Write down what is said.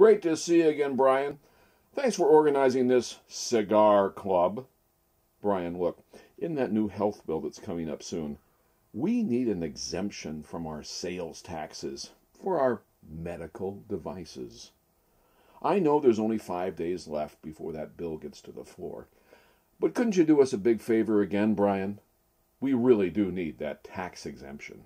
Great to see you again, Brian. Thanks for organizing this cigar club. Brian, look, in that new health bill that's coming up soon, we need an exemption from our sales taxes for our medical devices. I know there's only five days left before that bill gets to the floor. But couldn't you do us a big favor again, Brian? We really do need that tax exemption.